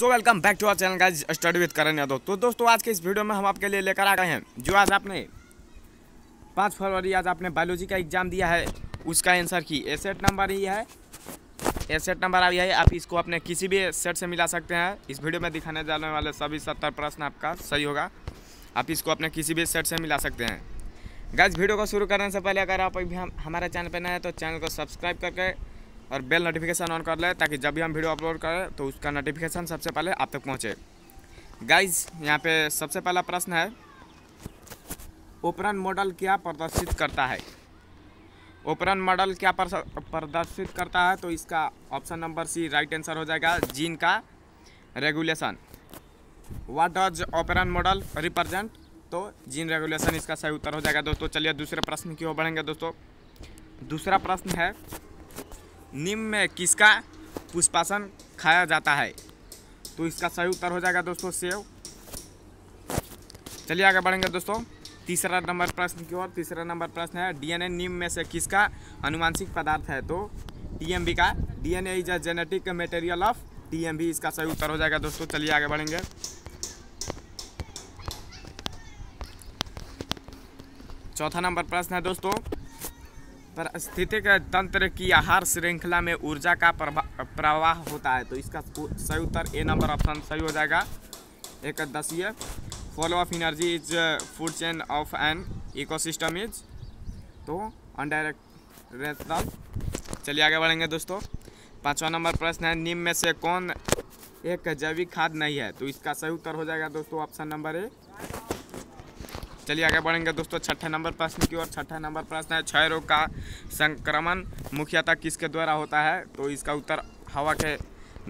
So welcome back to our channel guys study with Karan Yadav तो दोस्तों, आज के इस वीडियो में हम आपके लिए लेकर आ गए हैं, जो आज आपने पाँच फरवरी आज आपने बायोलॉजी का एग्ज़ाम दिया है, उसका आंसर की ए सेट नंबर ही है। ए सेट नंबर आई है, आप इसको अपने किसी भी सेट से मिला सकते हैं। इस वीडियो में दिखाने जाने वाले सभी सत्तर प्रश्न आपका सही होगा। आप इसको अपने किसी भी सेट से मिला सकते हैं। गाइस वीडियो को शुरू करने से पहले अगर आप अभी हम, हमारे चैनल पर नए हैं तो चैनल को सब्सक्राइब करके और बेल नोटिफिकेशन ऑन कर लें ताकि जब भी हम वीडियो अपलोड करें तो उसका नोटिफिकेशन सबसे पहले आप तक पहुँचे। गाइज़ यहाँ पे सबसे पहला प्रश्न है ओपरन मॉडल क्या प्रदर्शित करता है? ओपरन मॉडल क्या प्रदर्शित करता है? तो इसका option number C right answer हो जाएगा जीन का regulation what does operon model represent तो जीन रेगुलेशन इसका सही उत्तर हो जाएगा दोस्तों। चलिए दूसरे प्रश्न की ओर बढ़ेंगे दोस्तों। दूसरा प्रश्न है निम्न में किसका पुष्पासन खाया जाता है? तो इसका सही उत्तर हो जाएगा दोस्तों सेव। चलिए आगे बढ़ेंगे दोस्तों। तीसरा नंबर प्रश्न की ओर, तीसरा नंबर प्रश्न है, डीएनए निम्न में से किसका अनुवांशिक पदार्थ है? तो टीएमबी का, DNA is a genetic material of TMV इसका सही उत्तर हो जाएगा दोस्तों। चलिए आगे बढ़ेंगे। चौथा नंबर प्रश्न है दोस्तों परिस्थितिक तंत्र की आहार श्रृंखला में ऊर्जा का प्रवाह होता है तो इसका सही उत्तर ए नंबर ऑप्शन सही हो जाएगा। एक दसीय flow of energy is food chain of an ecosystem is तो अनडायरेक्ट चलिए आगे बढ़ेंगे दोस्तों। पांचवा नंबर प्रश्न है निम्न में से कौन एक जैविक खाद नहीं है? तो इसका सही उत्तर हो जाएगा दोस्तों ऑप्शन नंबर ए। चलिए आगे बढ़ेंगे दोस्तों, छठे नंबर प्रश्न की ओर। छठा नंबर प्रश्न है, क्षय रोग का संक्रमण मुख्यतः किसके द्वारा होता है? तो इसका उत्तर हवा के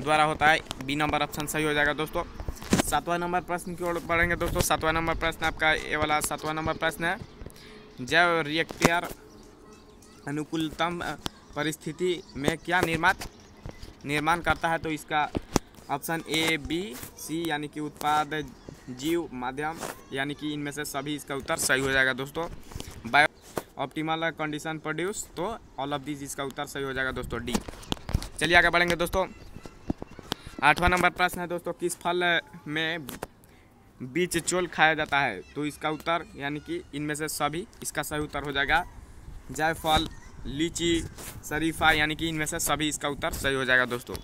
द्वारा होता है। बी नंबर ऑप्शन सही हो जाएगा दोस्तों। सातवां नंबर प्रश्न की ओर बढ़ेंगे दोस्तों। सातवां नंबर प्रश्न आपका ये वाला सातवां नंबर प्रश्न है। जैव रिएक्टर अनुकूलतम परिस्थिति में क्या निर्माण निर्माण करता है? तो इसका ऑप्शन ए बी सी यानी कि उत्पाद जीव माध्यम, यानी कि इनमें से सभी इसका उत्तर सही हो जाएगा दोस्तों। बायो ऑप्टिमल कंडीशन प्रोड्यूस तो ऑल ऑफ़ दिस इसका उत्तर सही हो जाएगा दोस्तों डी चलिए आगे बढ़ेंगे दोस्तों। आठवां नंबर प्रश्न है दोस्तों, किस फल में बीच चोल खाया जाता है? तो इसका उत्तर, यानी कि इनमें से सभी इसका सही उत्तर हो जाएगा। जायफल, लीची, शरीफा, यानी कि इनमें से सभी इसका उत्तर सही हो जाएगा दोस्तों।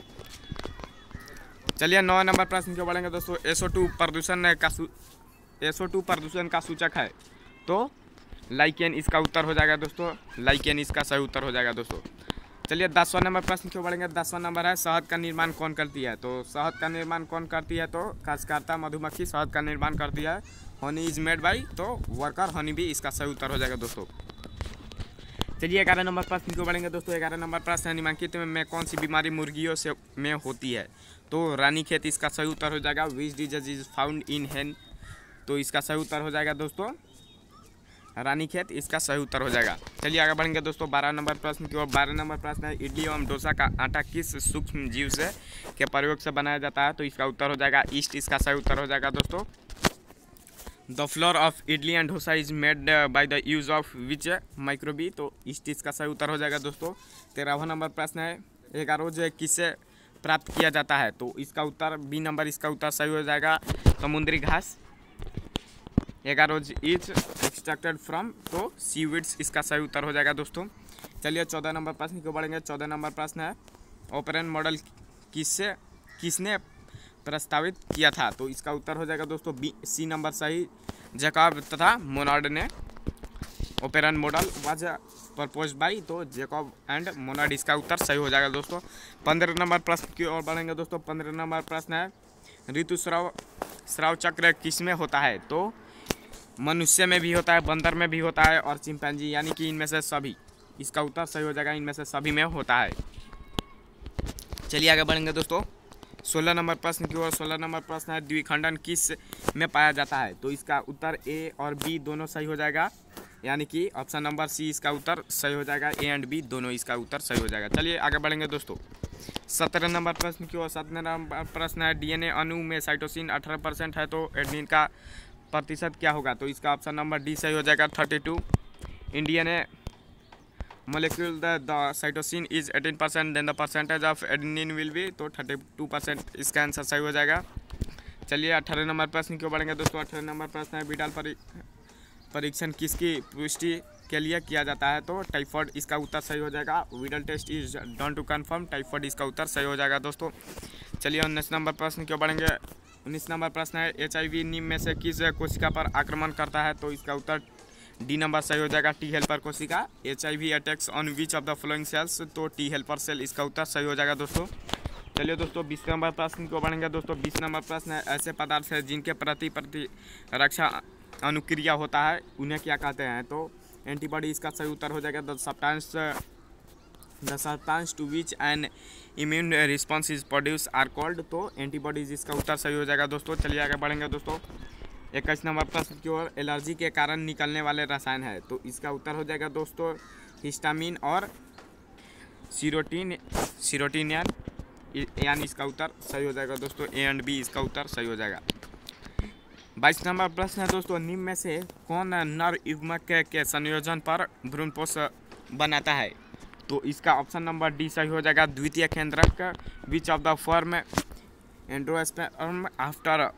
चलिए नौ नंबर प्रश्न क्यों बढ़ेंगे दोस्तों। एसओ टू प्रदूषण का एसओ टू प्रदूषण का सूचक है। तो लाइकेन इसका उत्तर हो जाएगा दोस्तों। लाइकेन इसका सही उत्तर हो जाएगा दोस्तों। चलिए दसवां नंबर प्रश्न क्यों बढ़ेंगे। दसवां नंबर है, शहद का निर्माण कौन करती है? तो शहद का निर्माण कौन करती है? तो खासकर्ता मधुमक्खी शहद का निर्माण करती है। हनी इज़ मेड बाई तो वर्कर हनी भी इसका सही उत्तर हो जाएगा दोस्तों। चलिए ग्यारह नंबर प्रश्न क्यों बढ़ेंगे दोस्तों। ग्यारह नंबर प्रश्न निम्नलिखित में कौन सी बीमारी मुर्गियों से में होती है? तो रानी खेत, इसका सही उत्तर हो जाएगा which disease is found in hen तो इसका सही उत्तर हो जाएगा दोस्तों। रानी खेत, इसका सही उत्तर हो जाएगा। चलिए आगे बढ़ेंगे दोस्तों। बारह नंबर प्रश्न की ओर। बारह नंबर प्रश्न है, इडली एवं डोसा का आटा किस सूक्ष्म जीव से के प्रयोग से बनाया जाता है? तो इसका उत्तर हो जाएगा ईस्ट इसका सही उत्तर हो जाएगा दोस्तों। The flour of idli and dosa is made by the use of which microbe तो इस चीज़ का सही उत्तर हो जाएगा दोस्तों। तेरहवा नंबर प्रश्न है। एक रोज किससे प्राप्त किया जाता है? तो इसका उत्तर बी नंबर इसका उत्तर सही हो जाएगा। समुद्री घास। एगारोज इज़ एक्सट्रैक्टेड फ्रॉम तो सीविड्स इसका सही उत्तर हो जाएगा दोस्तों। चलिए चौदह नंबर प्रश्न क्यों बढ़ेंगे। चौदह नंबर प्रश्न है। ऑपरेन मॉडल किससे किसने प्रस्तावित किया था। तो इसका उत्तर हो जाएगा दोस्तों बी, सी नंबर सही, जकॉब तथा मोनार्ड ने operon model was proposed by तो जेकॉब एंड मोनार्ड इसका उत्तर सही हो जाएगा दोस्तों। पंद्रह नंबर प्रश्न की ओर बढ़ेंगे दोस्तों। पंद्रह नंबर प्रश्न है ऋतुस्राव स्राव चक्र किसमें होता है? तो मनुष्य में भी होता है, बंदर में भी होता है और चिंपैंजी, यानी कि इनमें से सभी। इसका उत्तर सही हो जाएगा, इनमें से सभी में होता है। चलिए आगे बढ़ेंगे दोस्तों। सोलह नंबर प्रश्न की ओर, सोलह नंबर प्रश्न है, द्विखंडन किसमें पाया जाता है? तो इसका उत्तर ए और बी दोनों सही हो जाएगा। यानी कि ऑप्शन नंबर सी इसका उत्तर सही हो जाएगा ए एंड बी दोनों इसका उत्तर सही हो जाएगा। चलिए आगे बढ़ेंगे दोस्तों। सत्रह नंबर प्रश्न की ओर, सत्रह नंबर प्रश्न है डीएनए अणु में साइटोसिन अठारह परसेंट है तो एडमिन का प्रतिशत क्या होगा? तो इसका ऑप्शन नंबर डी सही हो जाएगा thirty two in DNA molecule the, the cytosine is 18 percent then the percentage of adenine will be तो 32 परसेंट इसका आंसर सही हो जाएगा। चलिए अठारह नंबर प्रश्न क्यों बढ़ेंगे दोस्तों। अठारह नंबर प्रश्न है बिडाल परीक्षण किसकी पुष्टि के लिए किया जाता है? तो टाइफॉइड इसका उत्तर सही हो जाएगा। Widal test is done to confirm typhoid इसका उत्तर सही हो जाएगा दोस्तों। चलिए उन्नीस नंबर प्रश्न क्यों बढ़ेंगे। उन्नीस नंबर प्रश्न है एच आई नीम में से किस कोशिका पर आक्रमण करता है? तो इसका उत्तर डी नंबर सही हो जाएगा टी हेल्पर कोशिका। H I V attacks on which of the following cells तो टी हेल्पर सेल इसका उत्तर सही हो जाएगा दोस्तों। चलिए दोस्तों, बीस नंबर प्रश्न को बढ़ेंगे दोस्तों। बीस नंबर प्रश्न है, ऐसे पदार्थ है जिनके प्रति प्रति रक्षा अनुक्रिया होता है, उन्हें क्या कहते हैं? तो एंटीबॉडी इसका सही उत्तर हो जाएगा। The substance the substance to which an immune response is produced are called तो एंटीबॉडीज इसका उत्तर सही हो जाएगा दोस्तों। चलिए आगे बढ़ेंगे दोस्तों। इक्कीस नंबर प्रश्न की ओर एलर्जी के कारण निकलने वाले रसायन है तो इसका उत्तर हो जाएगा दोस्तों हिस्टामिन और सीरोटीन सीरोटीन यानी इसका उत्तर सही हो जाएगा दोस्तों ए एंड बी इसका उत्तर सही हो जाएगा। बाईस नंबर प्रश्न है दोस्तों निम्न में से कौन नर युग्मक के, संयोजन पर भ्रूणपोष बनाता है? तो इसका ऑप्शन नंबर डी सही हो जाएगा द्वितीय केंद्रक which of the form endosperm after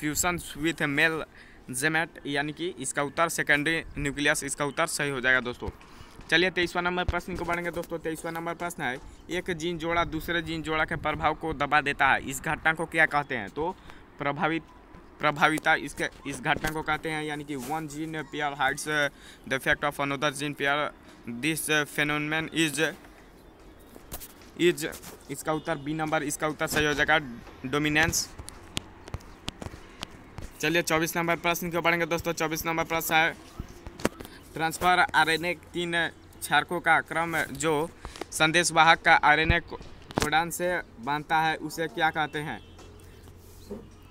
fusion with male gamete यानी कि इसका उत्तर सेकेंडरी न्यूक्लियस इसका उत्तर सही हो जाएगा दोस्तों। चलिए, तेईसवा नंबर प्रश्न को बढ़ेंगे दोस्तों। तेईसवा नंबर प्रश्न है, एक जीन जोड़ा दूसरे जीन जोड़ा के प्रभाव को दबा देता है, इस घटना को क्या कहते हैं? तो प्रभावित, प्रभाविता इसके, इस घटना को कहते हैं, यानी कि one gene pair hides the effect of another gene pair this phenomenon is is इसका उत्तर बी नंबर इसका उत्तर सही हो जाएगा डोमिनेंस चलिए चौबीस नंबर प्रश्न क्यों पढ़ेंगे दोस्तों, चौबीस नंबर प्रश्न है। ट्रांसफ़र आरएनए तीन क्षारकों का क्रम जो संदेशवाहक का आरएनए कोडान से बांधता है, उसे क्या कहते हैं?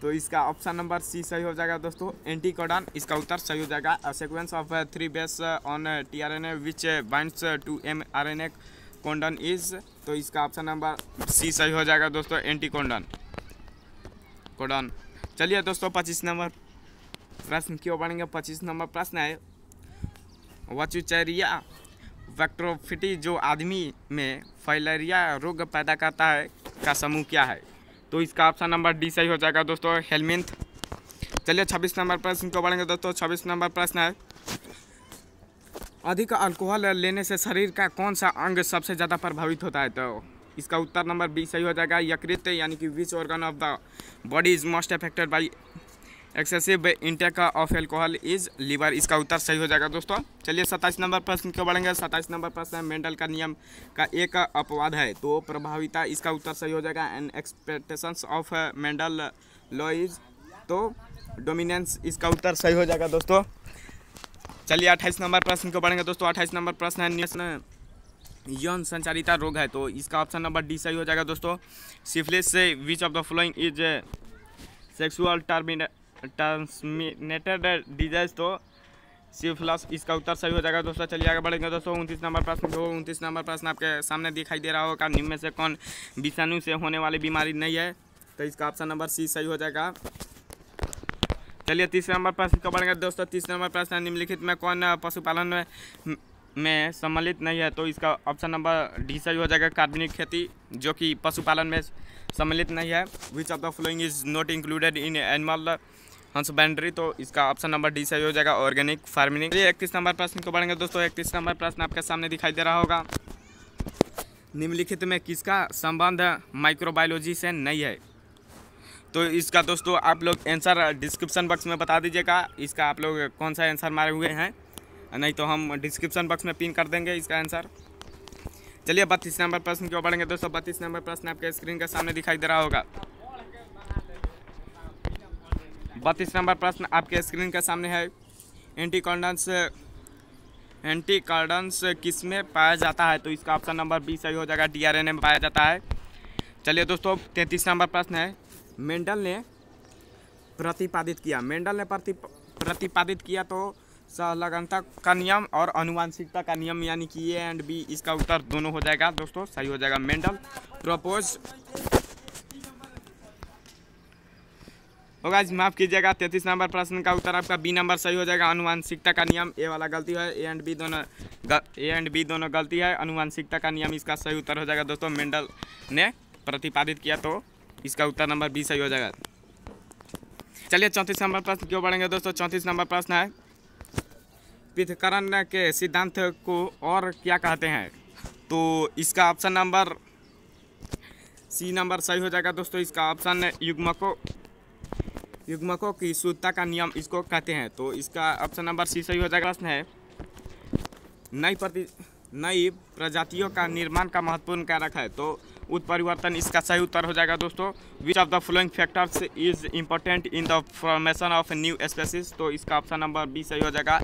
तो इसका ऑप्शन नंबर सी सही हो जाएगा दोस्तों एंटी कोडान। इसका उत्तर सही हो जाएगा। Sequence of three base on T R N A which binds to M R N A codon is तो इसका ऑप्शन नंबर सी सही हो जाएगा दोस्तों एंटी कोंडन। कोडन। चलिए दोस्तों, पच्चीस नंबर प्रश्न क्यों बनेंगे पच्चीस नंबर प्रश्न है, वचुचरिया वैक्ट्रोफिटी जो आदमी में फाइलेरिया रोग पैदा करता है, का समूह क्या है? तो इसका ऑप्शन नंबर डी सही हो जाएगा दोस्तों हेलमिंथ चलिए छब्बीस नंबर प्रश्न को बढ़ेंगे दोस्तों, छब्बीस नंबर प्रश्न है, अधिक अल्कोहल लेने से शरीर का कौन सा अंग सबसे ज़्यादा प्रभावित होता है? तो इसका उत्तर नंबर बी सही हो जाएगा। यकृत, यानी कि which organ of the body is most affected by excessive intake of alcohol is liver इसका उत्तर सही हो जाएगा दोस्तों। चलिए सत्ताईस नंबर प्रश्न क्यों बढ़ेंगे? सत्ताईस नंबर प्रश्न है, मेंडल का नियम का एक अपवाद है तो प्रभाविता इसका उत्तर सही हो जाएगा। And expectations of Mendel law is तो डोमिनेंस इसका उत्तर सही हो जाएगा दोस्तों। चलिए अट्ठाईस नंबर प्रश्न क्यों बढ़ेंगे दोस्तों? अट्ठाईस नंबर प्रश्न है यौन संचारिता रोग है तो इसका ऑप्शन नंबर डी सही हो जाएगा दोस्तों। सिफिलिस से which of the following is sexually transmitted disease तो सिफिलस इसका उत्तर सही हो जाएगा दोस्तों। चलिए आगे बढ़ेंगे दोस्तों, उनतीस नंबर प्रश्न जो उनतीस नंबर प्रश्न आपके सामने दिखाई दे रहा होगा, निम्न में से कौन विषाणु से होने वाली बीमारी नहीं है तो इसका ऑप्शन नंबर सी सही हो जाएगा। चलिए तीसरे नंबर प्रश्न को बढ़ेंगे दोस्तों। तीसरे नंबर प्रश्न, निम्नलिखित में कौन पशुपालन में में सम्मिलित नहीं है तो इसका ऑप्शन नंबर डी सही हो जाएगा कार्बनिक खेती, जो कि पशुपालन में सम्मिलित नहीं है। Which of the following is not included in animal husbandry तो इसका ऑप्शन नंबर डी सही हो जाएगा ऑर्गेनिक फ़ार्मिंग ये इकतीस नंबर प्रश्न को बढ़ेंगे दोस्तों, इकतीस नंबर प्रश्न आपके सामने दिखाई दे रहा होगा। निम्नलिखित में किसका संबंध माइक्रोबायोलॉजी से नहीं है? तो इसका दोस्तों, आप लोग आंसर डिस्क्रिप्शन बॉक्स में बता दीजिएगा, इसका आप लोग कौन सा आंसर मारे हुए हैं? नहीं तो हम डिस्क्रिप्शन बॉक्स में पिन कर देंगे इसका आंसर चलिए बत्तीस नंबर प्रश्न क्यों बढ़ेंगे दोस्तों, बत्तीस नंबर प्रश्न आपके स्क्रीन के सामने दिखाई दे रहा होगा। बत्तीस नंबर प्रश्न आपके स्क्रीन के सामने है। एंटी कॉन्डेंस एंटी कार्डन्स किसमें पाया जाता है? तो इसका ऑप्शन नंबर बी सही हो जाएगा डीआरएनए में पाया जाता है। चलिए दोस्तों, तैंतीस नंबर प्रश्न है। मेंडल ने प्रतिपादित किया। मेंडल ने प्रति प्रतिपादित किया तो संलग्नता का नियम और अनुवांशिकता का नियम यानी कि ए एंड बी, इसका उत्तर दोनों हो जाएगा दोस्तों, सही हो जाएगा मेंडल। प्रपोज होगा माफ़ कीजिएगा, तैंतीस नंबर प्रश्न का उत्तर आपका बी नंबर सही हो जाएगा, अनुवांशिकता का नियम, ए वाला गलती है, ए एंड बी दोनों ए एंड बी दोनों गलती है, अनुवांशिकता का नियम, इसका सही उत्तर हो जाएगा दोस्तों, मेंडल ने प्रतिपादित किया तो इसका उत्तर नंबर बी सही हो जाएगा। चलिए, चौंतीस नंबर प्रश्न क्यों बढ़ेंगे दोस्तों, चौंतीस नंबर प्रश्न है। पृथकरण के सिद्धांत को और क्या कहते हैं? तो इसका ऑप्शन नंबर सी नंबर सही हो जाएगा दोस्तों। इसका ऑप्शन युग्मकों। युग्मकों की शुद्धता का नियम इसको कहते हैं। तो इसका ऑप्शन नंबर सी सही हो जाएगा। प्रश्न है, नई प्रति, नई प्रजातियों का निर्माण का महत्वपूर्ण कारक है। तो उत्परिवर्तन इसका सही उत्तर हो जाएगा दोस्तों। Which of the following factors is important in the formation of new species तो इसका ऑप्शन नंबर बी सही हो जाएगा।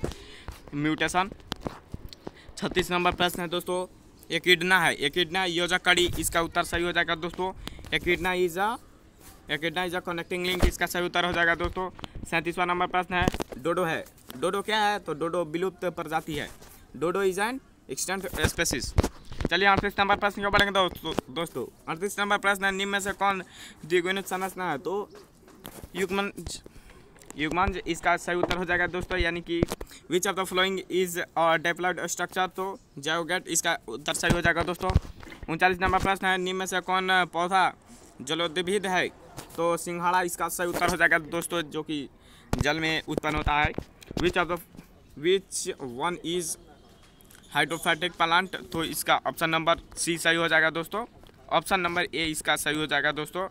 म्यूटेशन। छत्तीस नंबर प्रश्न है दोस्तों, एकिडना है। एकिडना योजक कड़ी, इसका उत्तर सही हो जाएगा दोस्तों। Echidna is a echidna is a connecting link इसका सही उत्तर हो जाएगा दोस्तों। सैंतीसवां नंबर प्रश्न है, डोडो है। डोडो क्या है? तो डोडो विलुप्त प्रजाति है। Dodo is an extant species चलिए अड़तीस नंबर प्रश्न क्यों बढ़ेंगे दोस्तों दोस्तों। अड़तीस नंबर प्रश्न है, निम्न में से कौन द्विगुणित संरचना है? तो युग्मन युग्मन, इसका सही उत्तर हो जाएगा दोस्तों, यानी कि which of the following is developed structure तो जयोगेट इसका उत्तर सही हो जाएगा दोस्तों। उनचालीस नंबर प्रश्न है, निम्न से कौन पौधा जलोद्भिद है? तो सिंघाड़ा, इसका सही उत्तर हो जाएगा दोस्तों, जो कि जल में उत्पन्न होता है। Which of the which one is hydrophytic plant तो इसका ऑप्शन नंबर सी सही हो जाएगा दोस्तों। ऑप्शन नंबर ए इसका सही हो जाएगा दोस्तों।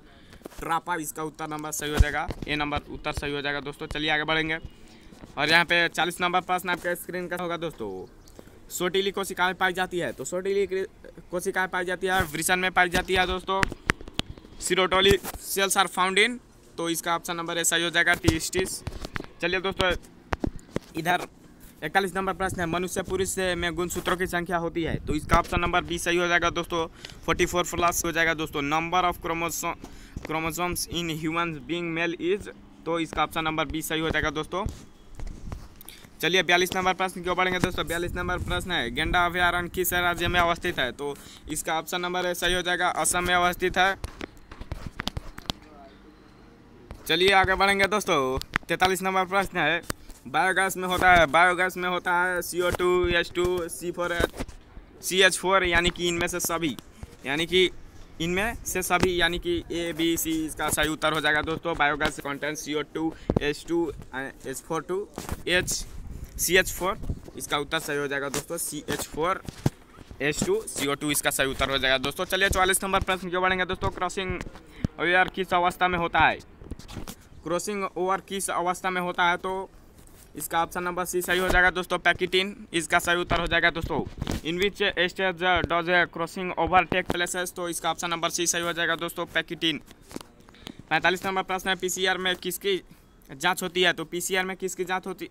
ट्रापा इसका उत्तर नंबर सही हो जाएगा। ए नंबर उत्तर सही हो जाएगा दोस्तों। चलिए आगे बढ़ेंगे। और यहाँ पे चालीस नंबर प्रश्न आपके स्क्रीन का होगा दोस्तों। सोटीली कोशिकाएँ पाई जाती है। तो सोटीली कोशिकाएँ पाई जाती है वृषण में पाई जाती है दोस्तों। Sertoli cells are found in. तो इसका ऑप्शन नंबर ए सही हो जाएगा टीस्टिस चलिए दोस्तों, इधर इकतालीस नंबर प्रश्न है। मनुष्य पुरुष में गुणसूत्रों की संख्या होती है। तो इसका ऑप्शन नंबर बी सही हो जाएगा दोस्तों। फोर्टी फोर प्लस हो जाएगा दोस्तों। Number of chromosome chromosomes in human being male is तो इसका ऑप्शन नंबर बी सही हो जाएगा दोस्तों। चलिए बयालीस नंबर प्रश्न क्यों पढ़ेंगे दोस्तों? बयालीस नंबर प्रश्न है, गेंडा अभ्यारण्य किस राज्य में अवस्थित है? तो इसका ऑप्शन नंबर सही हो जाएगा, असम में अवस्थित है। चलिए आगे बढ़ेंगे दोस्तों, तैतालीस नंबर प्रश्न है बायोगैस में होता है बायोगैस में होता है C O two H two C four H C H four यानी कि इनमें से सभी, यानी कि इनमें से सभी, यानी कि ए बी सी इसका सही उत्तर हो जाएगा दोस्तों। Biogas content C O two H two H four two H C H four इसका उत्तर सही हो जाएगा दोस्तों। C H four H two C O two इसका सही उत्तर हो जाएगा दोस्तों। चलिए चौवालीस नंबर प्रश्न क्यों बढ़ेंगे दोस्तों। क्रॉसिंग ओवर किस अवस्था में होता है? क्रॉसिंग ओवर किस अवस्था में होता है? तो इसका ऑप्शन नंबर सी सही हो जाएगा दोस्तों। पैकेटिन इसका सही उत्तर हो जाएगा दोस्तों। In which stage does crossing over take places तो इसका ऑप्शन नंबर सी सही हो जाएगा दोस्तों पैकेटिन पैंतालीस नंबर प्रश्न है पीसीआर में किसकी जाँच होती है? तो पीसीआर में किसकी जाँच होती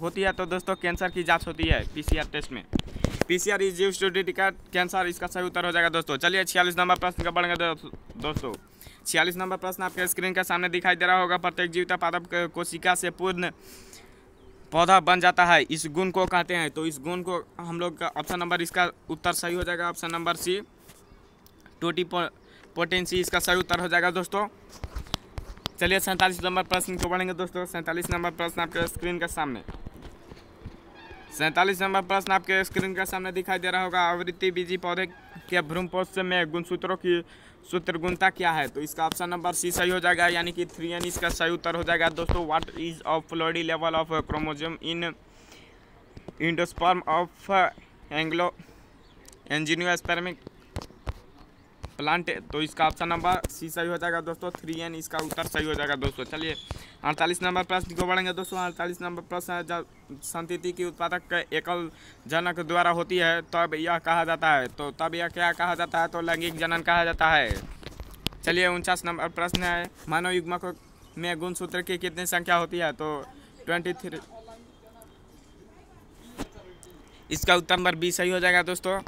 होती है? तो दोस्तों कैंसर की जाँच होती है पीसीआर टेस्ट में. PCR is use to detect cancer इसका सही उत्तर हो जाएगा दोस्तों. चलिए, छियालीस नंबर प्रश्न का बढ़ेंगे दोस्तों. छियालीस नंबर प्रश्न आपके स्क्रीन के सामने दिखाई दे रहा होगा, प्रत्येक जीविता पादप कोशिका से पूर्ण पौधा बन जाता है। इस गुण को कहते हैं। तो इस गुण को हम लोग का ऑप्शन नंबर इसका उत्तर सही हो जाएगा। ऑप्शन नंबर सी टोटी पोटेंसी इसका सही उत्तर हो जाएगा दोस्तों। चलिए सैंतालीस नंबर प्रश्न को बढ़ेंगे दोस्तों। सैंतालीस नंबर प्रश्न आपके स्क्रीन के सामने। सैंतालीस नंबर प्रश्न आपके स्क्रीन के सामने दिखाई दे रहा होगा। आवृत्ति बीजी पौधे के भ्रूमपोष में गुणसूत्रों की सूत्र गुणता क्या है? तो इसका ऑप्शन नंबर सी सही हो जाएगा, यानी कि थ्री एन इसका सही उत्तर हो जाएगा। दोस्तों what is of ploidy level of chromosome in endosperm of Anglo angiospermic plant तो इसका ऑप्शन नंबर सी सही हो जाएगा दोस्तों थ्री एन इसका उत्तर सही हो जाएगा दोस्तों। चलिए, अड़तालीस नंबर प्रश्न को बढ़ेंगे दोस्तों, अड़तालीस नंबर प्रश्न संतिथि की उत्पादक एकल जनक द्वारा होती है, तब यह कहा जाता है। तो तब यह क्या कहा जाता है? तो लैंगिक जनन कहा जाता है। चलिए, उनचास नंबर प्रश्न है। मानव युग्मक में गुणसूत्र की कितनी संख्या होती है? तो ट्वेंटी थ्री इसका उत्तर नंबर बी सही हो जाएगा दोस्तों।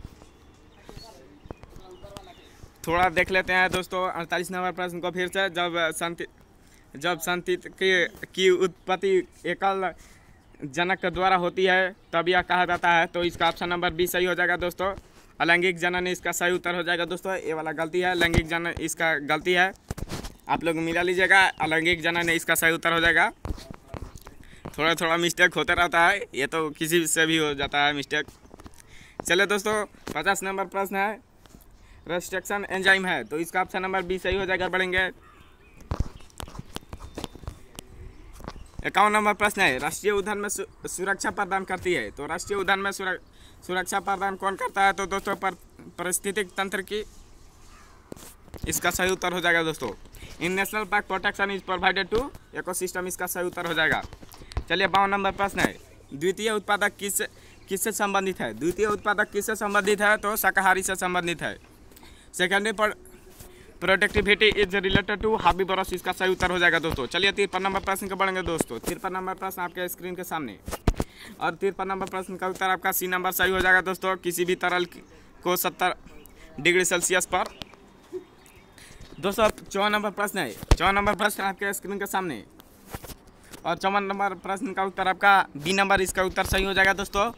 थोड़ा देख लेते हैं दोस्तों, अड़तालीस नंबर प्रश्न को फिर से, जब संति जब संति की की उत्पत्ति एकल जनक के द्वारा होती है, तब यह कहा जाता है। तो इसका ऑप्शन नंबर बी सही हो जाएगा दोस्तों। अलैंगिक जनन इसका सही उत्तर हो जाएगा दोस्तों। ये वाला गलती है लैंगिक जनन इसका गलती है। आप लोग मिला लीजिएगा, अलैंगिक जनन इसका सही उत्तर हो जाएगा। थोड़ा थोड़ा मिस्टेक होता रहता है, ये तो किसी से भी हो जाता है मिस्टेक चलिए दोस्तों, पचास नंबर प्रश्न है। रेस्ट्रिक्शन एंजाइम है तो इसका ऑप्शन नंबर बी सही हो जाएगा बढ़ेंगे इक्यावन नंबर प्रश्न है, राष्ट्रीय उद्यान में सु- सुरक्षा प्रदान करती है तो राष्ट्रीय उद्यान में सुर- सुरक्षा प्रदान कौन करता है? तो दोस्तों, पर, परिस्थितिक तंत्र की इसका सही उत्तर हो जाएगा, दोस्तों। In national park protection is provided to ecosystem इसका सही उत्तर हो जाएगा। चलिए, बावन नंबर प्रश्न है। द्वितीय उत्पादक किस, किससे संबंधित है? द्वितीय उत्पादक किससे संबंधित है? तो शाकाहारी से संबंधित है। सेकेंडरी पर प्रोडक्टिविटी इज़ रिलेटेड टू हाबी बरस इसका सही उत्तर हो जाएगा दोस्तों। चलिए तिरपन नंबर प्रश्न के बढ़ेंगे दोस्तों। तिरपन नंबर प्रश्न आपके स्क्रीन के सामने। और तिरपन नंबर प्रश्न का उत्तर आपका सी नंबर सही हो जाएगा दोस्तों। किसी भी तरल को सत्तर डिग्री सेल्सियस पर। दोस्तों चौवन नंबर प्रश्न है। चौवन नंबर प्रश्न आपके स्क्रीन के सामने। और चौवन नंबर प्रश्न का उत्तर आपका बी नंबर इसका उत्तर सही हो जाएगा दोस्तों।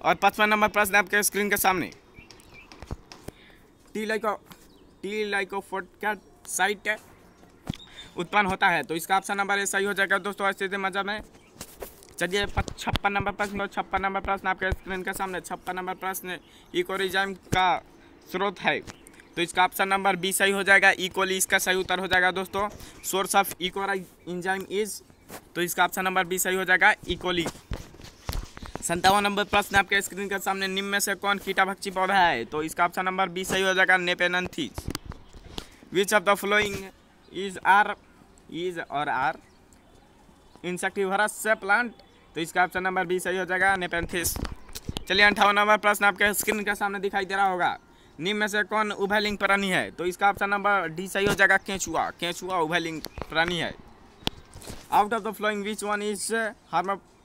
और पचपन नंबर प्रश्न आपके स्क्रीन के सामने। टी लाइको टी लाइकोफोटकैट साइट उत्पन्न होता है तो इसका ऑप्शन नंबर ए सही हो जाएगा। दोस्तों ऐसे मज़ा में चलिए छप्पन नंबर प्रश्न छप्पन नंबर प्रश्न आपके स्क्रीन के सामने। छप्पन नंबर प्रश्न इकोरिजाइम का स्रोत है। तो इसका ऑप्शन नंबर बी सही हो जाएगा इकोली इसका सही उत्तर हो जाएगा। दोस्तों source of EcoRI enzyme is तो इसका ऑप्शन नंबर बी सही हो जाएगा इकोली संतावन नंबर प्रश्न आपके स्क्रीन के सामने निम्न में से कौन कीटाभक्षी पौधा है? तो इसका ऑप्शन नंबर बी सही हो जाएगा nepenthes which of the following is are is और आर इंसेक्टिवरस से प्लांट तो इसका ऑप्शन नंबर बी सही हो जाएगा नेपेंथिस चलिए अंठावन नंबर प्रश्न आपके स्क्रीन के सामने दिखाई दे रहा होगा। निम्न में से कौन उभयलिंग प्राणी है? तो इसका ऑप्शन नंबर डी सही हो जाएगा, केंचुआ. केंचुआ उभयलिंग प्राणी है। Out of the following which one is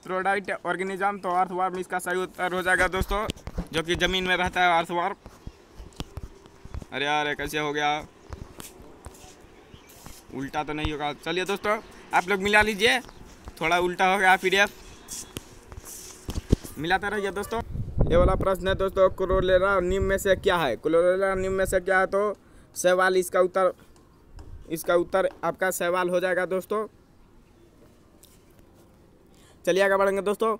hermaphrodite organism तो अर्थवर्म इसका सही उत्तर हो जाएगा दोस्तों, जो कि ज़मीन में रहता है अर्थवर्म अरे यार कैसे हो गया? उल्टा तो नहीं होगा। चलिए दोस्तों, आप लोग मिला लीजिए। थोड़ा उल्टा हो गया पीडीएफ मिलाते रहिए दोस्तों। ये वाला प्रश्न है दोस्तों क्लोरेला निम्न में से क्या है? क्लोरेला निम्न में से क्या है? तो सवाल इसका उत्तर इसका उत्तर आपका सवाल हो जाएगा दोस्तों। चलिए आगे बढ़ेंगे दोस्तों।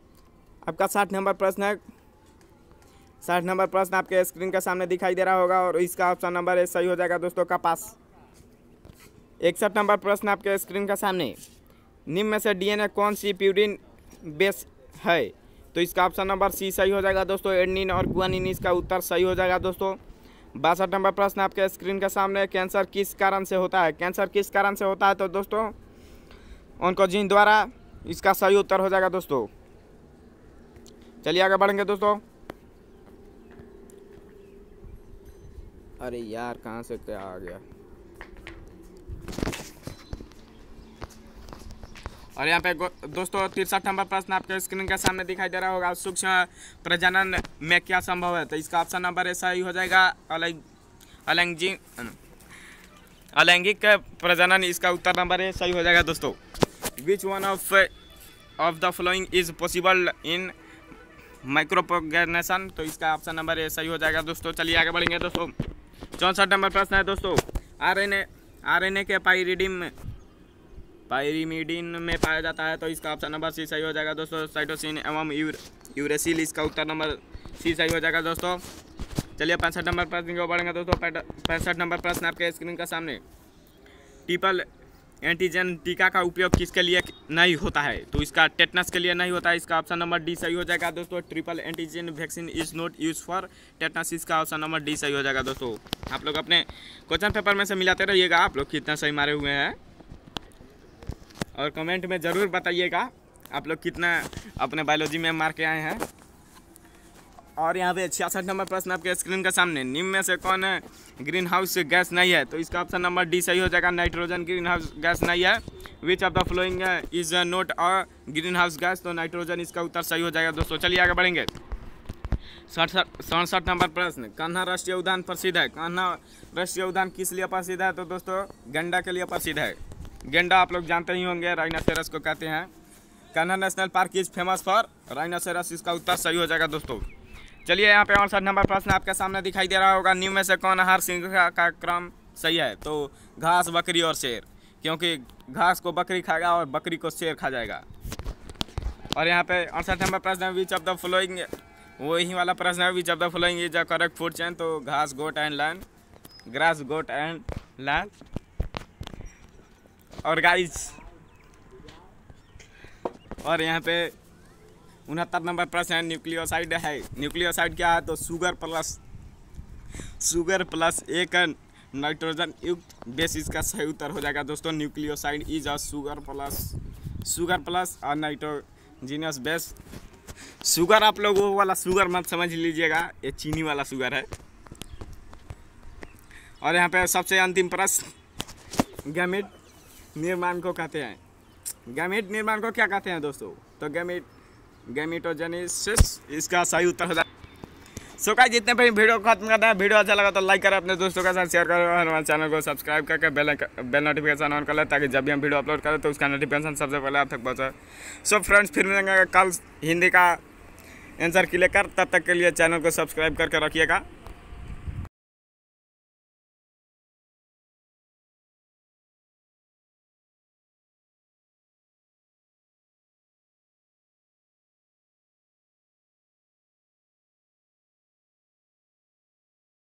आपका साठ नंबर प्रश्न है। साठ नंबर प्रश्न आपके स्क्रीन के सामने दिखाई दे रहा होगा और इसका ऑप्शन नंबर ए सही हो जाएगा दोस्तों कपास इकसठ नंबर प्रश्न आपके स्क्रीन के सामने। निम्न में से डीएनए कौन सी प्यूरिन बेस है? तो इसका ऑप्शन नंबर सी सही हो जाएगा दोस्तों। एडनिन और गुआनिन इसका उत्तर सही हो जाएगा दोस्तों। बासठ नंबर प्रश्न आपके स्क्रीन के सामने कैंसर किस कारण से होता है? कैंसर किस कारण से होता है? तो दोस्तों उनको जीन द्वारा इसका सही उत्तर हो जाएगा दोस्तों। चलिए आगे बढ़ेंगे दोस्तों। अरे यार, कहाँ से क्या आ गया? और यहाँ पे दोस्तों, तिरसठ नंबर प्रश्न आपके स्क्रीन के सामने दिखाई दे रहा होगा। सूक्ष्म प्रजनन में क्या संभव है? तो इसका ऑप्शन नंबर ऐसा ही हो जाएगा। अलैंग अलैंगी अलैंगिक प्रजनन, इसका उत्तर नंबर है सही हो जाएगा दोस्तों। Which one of of the following is possible in micropropagation तो इसका ऑप्शन नंबर ए सही हो जाएगा दोस्तों। चलिए आगे बढ़ेंगे दोस्तों। चौंसठ नंबर प्रश्न है दोस्तों। R N R N A के पाइरिडिम पायरिमिडिन में पाया जाता है तो इसका ऑप्शन नंबर सी सही हो जाएगा दोस्तों। साइटोसिन एवं यूर यूरेसिल इसका उत्तर नंबर सी सही हो जाएगा दोस्तों। चलिए पैंसठ नंबर प्रश्न की बढ़ेंगे दोस्तों। पैंसठ नंबर प्रश्न आपके स्क्रीन का सामने। ट्रिपल एंटीजन टीका का उपयोग किसके लिए नहीं होता है? तो इसका टेटनस के लिए नहीं होता है। इसका ऑप्शन नंबर डी सही हो जाएगा दोस्तों। Triple antigen vaccine is not use for tetanus. इसका ऑप्शन नंबर डी सही हो जाएगा दोस्तों। आप लोग अपने क्वेश्चन पेपर में से मिलाते रहिएगा। आप लोग कितना सही मारे हुए हैं? और कमेंट में ज़रूर बताइएगा। आप लोग कितना अपने बायोलॉजी में मार के आए हैं? और यहाँ पे छियासठ नंबर प्रश्न आपके स्क्रीन के सामने। निम्न में से कौन है? ग्रीन हाउस गैस नहीं है। तो इसका ऑप्शन नंबर डी सही हो जाएगा। नाइट्रोजन ग्रीन हाउस गैस नहीं है। Which of the following is not a green house gas तो नाइट्रोजन इसका उत्तर सही हो जाएगा दोस्तों। चलिए आगे बढ़ेंगे। सड़सठ नंबर प्रश्न। कान्हा राष्ट्रीय उद्यान प्रसिद्ध है। कान्हा राष्ट्रीय उद्यान किस लिए प्रसिद्ध है? तो दोस्तों, गेंडा के लिए प्रसिद्ध है। गेंडा आप लोग जानते ही होंगे राइनासेरस को कहते हैं। Kanha national park is famous for rhinoceros इसका उत्तर सही हो जाएगा दोस्तों। चलिए यहाँ पे अड़सठ नंबर प्रश्न आपके सामने दिखाई दे रहा होगा। न्यू में से कौन आहार श्रृंखला का क्रम सही है? तो घास, बकरी और शेर। क्योंकि घास को बकरी खाएगा और बकरी को शेर खा जाएगा। और यहाँ पे अड़सठ नंबर प्रश्न विच ऑफ़ द फॉलोइंग वही वाला प्रश्न है which of the following is a correct food chain तो घास goat and land grass goat and land और गाइस और यहाँ पे उनहत्तर नंबर प्रश्न है न्यूक्लियोसाइड है। न्यूक्लियोसाइड क्या है? तो शुगर प्लस शुगर प्लस एक नाइट्रोजन युक्त बेस इसका सही उत्तर हो जाएगा दोस्तों। Nucleoside is a sugar plus sugar plus और नाइट्रोजीनियस बेस शुगर आप लोग वाला शुगर मत समझ लीजिएगा, ये चीनी वाला शुगर है। और यहाँ पे सबसे अंतिम प्रश्न गैमिट निर्माण को कहते हैं। गैमिट निर्माण को क्या कहते हैं दोस्तों? तो गैमिट गैमिटोजेनेसिस, इसका सही उत्तर हो जाए सो का जितने भी वीडियो को खत्म करना है, वीडियो अच्छा लगा तो लाइक करें, अपने दोस्तों के साथ शेयर करें और हमारे चैनल को सब्सक्राइब करके बेल बेल नोटिफिकेशन ऑन कर लें, ताकि जब भी हम वीडियो अपलोड करें तो उसका नोटिफिकेशन सबसे पहले आप तक पहुँचे। सो फ्रेंड्स फिर मिलेंगे कल हिंदी का आंसर क्लियर कर, तब तक के लिए चैनल को सब्सक्राइब करके रखिएगा।